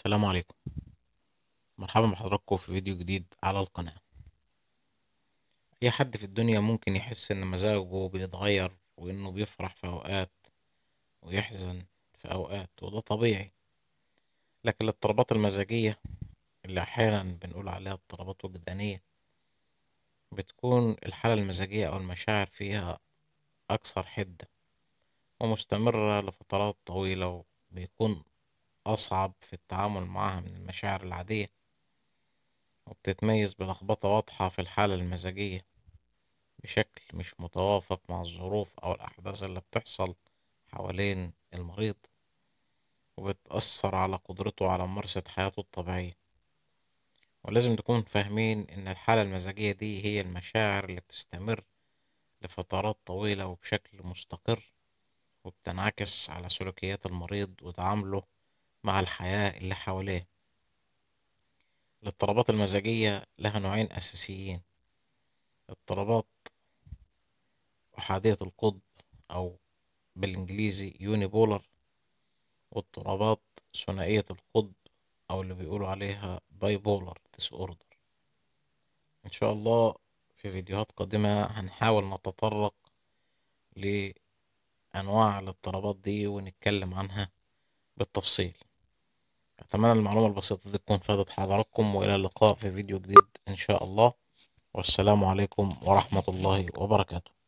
السلام عليكم. مرحبا بحضراتكم في فيديو جديد على القناة. أي حد في الدنيا ممكن يحس إن مزاجه بيتغير وإنه بيفرح في أوقات ويحزن في أوقات وده طبيعي. لكن الاضطرابات المزاجية اللي أحيانا بنقول عليها اضطرابات وجدانية بتكون الحالة المزاجية أو المشاعر فيها أكثر حدة ومستمرة لفترات طويلة وبيكون أصعب في التعامل معاها من المشاعر العادية وبتتميز بلخبطة واضحة في الحالة المزاجية بشكل مش متوافق مع الظروف أو الأحداث اللي بتحصل حوالين المريض وبتأثر على قدرته على ممارسة حياته الطبيعية. ولازم نكون فاهمين إن الحالة المزاجية دي هي المشاعر اللي بتستمر لفترات طويلة وبشكل مستقر وبتنعكس على سلوكيات المريض وتعامله مع الحياة اللي حواليه الاضطرابات المزاجية لها نوعين أساسيين. اضطرابات أحادية القطب أو بالإنجليزي unipolar واضطرابات ثنائية القطب أو اللي بيقولوا عليها bipolar disorder إن شاء الله في فيديوهات قادمة هنحاول نتطرق لأنواع الاضطرابات دي ونتكلم عنها بالتفصيل. أتمنى المعلومة البسيطة دي تكون فادت حضراتكم وإلى اللقاء في فيديو جديد إن شاء الله. والسلام عليكم ورحمة الله وبركاته.